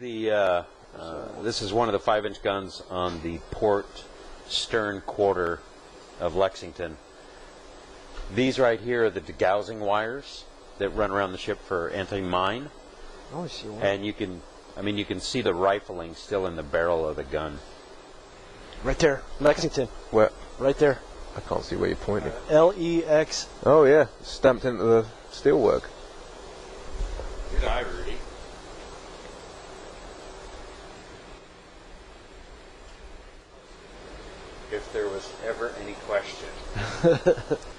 The uh, uh, this is one of the five-inch guns on the port stern quarter of Lexington. These right here are the degaussing wires that run around the ship for anti-mine, Oh, I see one. and you can, I mean, you can see the rifling still in the barrel of the gun. Right there, Lexington. Where? Right there. I can't see where you're pointing. L E X. Oh yeah, stamped into the steelwork. Good eye, Rudy. If there was ever any question